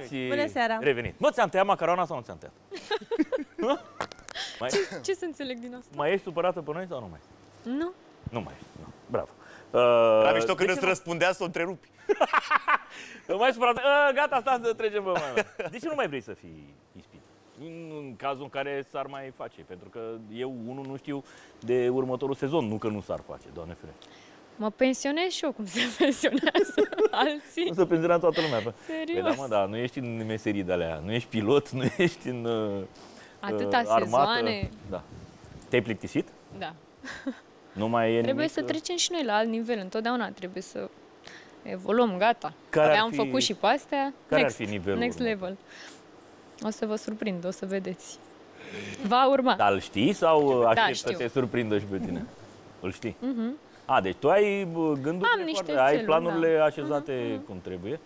Ați Bună seara! revenit. Mă, ți-am tăiat macarona sau nu ți-am tăiat? Nu? mai, Ce să înțeleg din asta? mai ești supărată pe noi sau nu mai ești? Nu? Nu mai ești. Nu. Bravo. Uh, Dar mișto când de îți ce nu- răspundea să o întrerupi. Nu mai supărat. Uh, gata, stați să trecem pe mai De ce nu mai vrei să fii ispit? În, în cazul în care s-ar mai face. Pentru că eu, unul, nu știu de următorul sezon. Nu că nu s-ar face, doamne ferește. Mă pensionez și eu cum se pensionează alții. Nu se pensiona toată lumea. Bă. Serios? Păi da, mă, da, nu ești în meserii de alea. Nu ești pilot, nu ești în uh, Atâta uh, armată. sezoane. Da. Te-ai plictisit? Da. Nu mai e Trebuie nimic, să uh, trecem și noi la alt nivel. Întotdeauna trebuie să evoluăm, gata. Care ar Am fi- făcut și pe astea. care ar next, fi nivelul Next următor? level. O să vă surprind, o să vedeți. Va urma. Dar îl știi sau uh, aștepți să știu. te surprindă și pe tine? Îl știi? A, deci tu ai bă, gândurile Am niște foarte, ai țeluri, planurile da. așezate cum trebuie.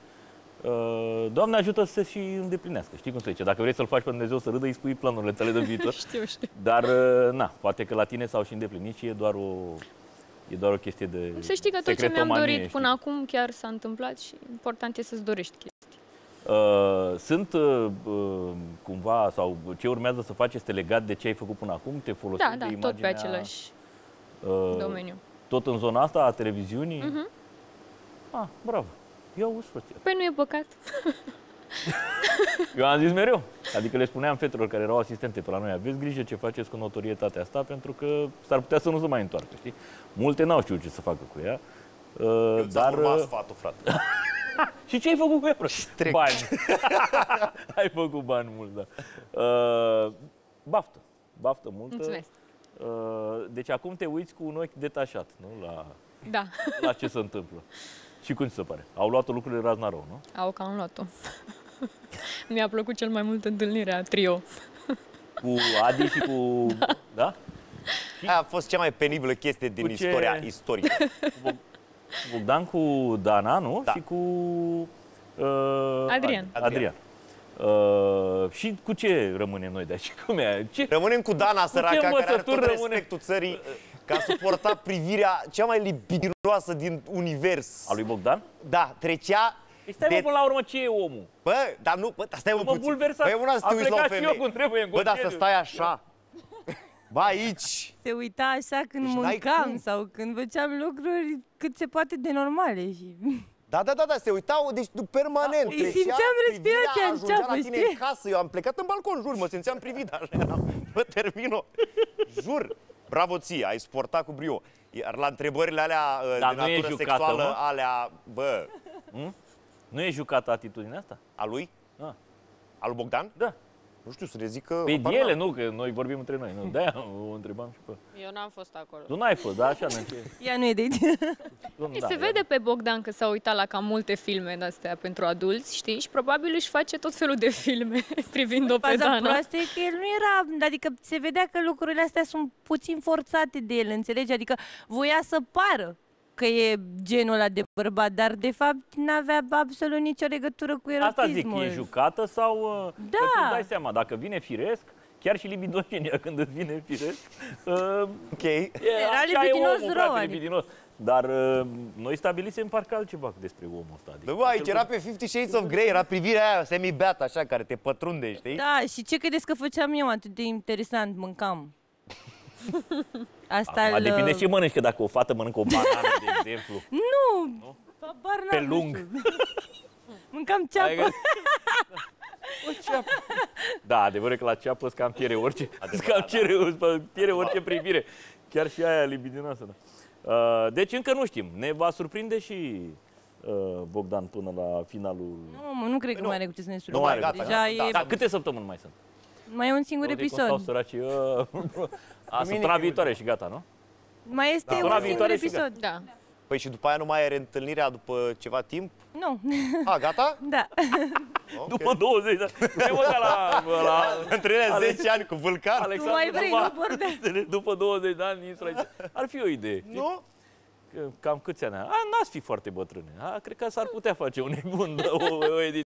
Uh, Doamne ajută să și îndeplinească. Știi cum se zice? Dacă vrei să-l faci pe Dumnezeu să râdă, îi spui planurile tale de viitor. Știu, știu. Dar, uh, na, poate că la tine s-au și îndeplinit și e doar o, e doar o chestie de Să știi că tot ce mi-am secretomanie, dorit știi? până acum chiar s-a întâmplat și important e să-ți dorești chestii. Uh, sunt uh, uh, cumva, sau ce urmează să faci este legat de ce ai făcut până acum? Te folosești Da, da, de tot pe imaginea, același uh, domeniu. Tot în zona asta a televiziunii? Mhm. Ah, bravo. Eu auzi, frate. Păi nu e păcat. Eu am zis mereu. Adică le spuneam fetelor care erau asistente pe la noi, aveți grijă ce faceți cu notorietatea asta, pentru că s-ar putea să nu se mai întoarcă, știi? Multe n-au știut ce să facă cu ea. Uh, Eu dar... ți-am urmat uh, sfatul, frate. Și ce ai făcut cu ea? bro? Trec. Bani. ai făcut bani mulți, da. Uh, baftă. Baftă multă. Mulțumesc. Uh, deci acum te uiți cu un ochi detașat, nu? La, Da, la ce se întâmplă. Și cum ți se pare? Au luat lucrurile razna rău, nu? au cam luat-o. Mi-a plăcut cel mai mult întâlnirea trio. Cu Adi și cu... Da? Aia a fost cea mai penibilă chestie din Cu ce- istoria istorică. Cu Bogdan cu Dana, nu? Da. Și cu... Uh, Adrian. Adi- Adrian. Uh, și cu ce rămânem noi de aici? Cum e? Ce? Rămânem cu Dana, săraca, care are învățături tot rămâne? respectul țării, că a suportat privirea cea mai libidinoasă din univers. A lui Bogdan? Da, trecea Păi stai, de... mă, până la urmă, ce e omul? Bă, dar nu, bă, dar stai mă Mă puțin. bulversați. Bă, e una să te Am uiți la o plecat și eu femeie. cum trebuie în Bă, dar să concediu. stai așa. Bă, aici. se uita așa când Deci n-ai mâncam cum. sau când făceam lucruri cât se poate de normale și... Da, da, da, da, se uitau, deci tu permanent. Îi trecea, simțeam privirea respirația în ajungea ceapă, la tine știi? în casă, eu am plecat în balcon, jur, mă simțeam privit, așa eram. Bă, termino. Jur, bravo ție, ai sportat cu brio. Iar la întrebările alea uh, Dar de nu e natură jucată, sexuală, mă? alea, bă, Nu e jucată atitudinea asta? a lui? Ah. A lui Bogdan? Da. Nu știu, să le zic că... Păi habar ele, n-am. nu, că noi vorbim între noi. Nu, de-aia o întrebam și pe... Eu n-am fost acolo. Tu n-ai fost, da, așa, ne Ea nu e de aici. Ei, da, se vede pe Bogdan că s-a uitat la cam multe filme de-astea pentru adulți, știi? Și probabil își face tot felul de filme privind-o pe Faza Dana. proastă e că el nu era, adică se vedea că lucrurile astea sunt puțin forțate de el, înțelegi? Adică voia să pară că e genul ăla de bărbat, dar de fapt n-avea absolut nicio legătură cu erotismul. Asta zic, e jucată sau... uh, Da. Că tu îți dai seama, dacă vine firesc, chiar și libidogenia când îți vine firesc, uh, Ok. e, Era așa libidinos e omul, rău, frate, adică. libidinos. Dar uh, noi stabilisem parcă altceva despre omul ăsta. Adică, Da, bă, aici era pe Fifty Shades of Grey, era privirea aia semi-beat, așa, care te pătrunde, știi? Da, și ce credeți că făceam eu atât de interesant? Mâncam. Asta Acum îl- depinde ce mănânci, că dacă o fată mănâncă o banană, de exemplu, Nu! Habar pe n-am, nu lung. știu. Mâncam ceapă. Adică- O ceapă. Da, adevărul e că la ceapă îți cam piere orice, îți cam cere, îți piere orice privire. Chiar și aia libidinoasă. Da. Uh, Deci încă nu știm. Ne va surprinde și uh, Bogdan până la finalul... Nu, mă, nu cred că Nu. mai are cu ce să ne Nu surprindă. mai gata, Deja da, e... Dar câte săptămâni mai sunt? Mai e un singur Uite, episod. Stau săracii, uh, a, Mine săptămâna e viitoare și gata, nu? Mai este Da. un Săptămâna singur viitoare și episod. Da. Păi și după aia nu mai are întâlnirea după ceva timp? Nu, A, gata? da. Ok. După 20 de ani. Nu e mă ca la, la Întâlnirea Ale- 10 ani cu vulcan? Alexandru Nu mai vrei, Duba. nu vorbeai. După 20 de ani, intră aici. Ar fi o idee. știi? Nu? Că Cam câți ani? A, n-ați fi foarte bătrâne. A, cred că s-ar putea face un nebun, o, o ediție.